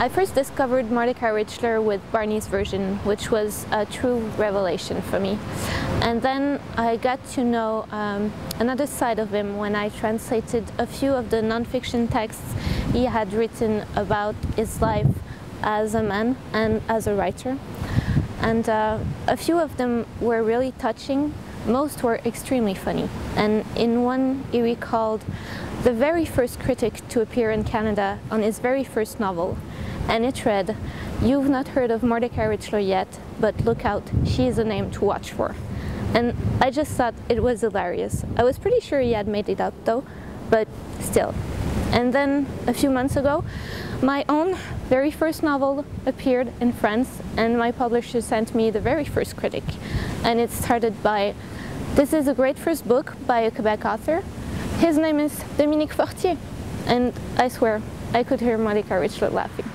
I first discovered Mordecai Richler with Barney's version, which was a true revelation for me. And then I got to know um, another side of him when I translated a few of the nonfiction texts he had written about his life as a man and as a writer. And uh, a few of them were really touching, most were extremely funny. And in one he recalled the very first critic to appear in Canada on his very first novel, and it read, You've not heard of Mordecai Richler yet, but look out, she is a name to watch for. And I just thought it was hilarious. I was pretty sure he had made it up though, but still. And then a few months ago, my own very first novel appeared in France and my publisher sent me the very first critic. And it started by, this is a great first book by a Quebec author. His name is Dominique Fortier. And I swear, I could hear Mordecai Richler laughing.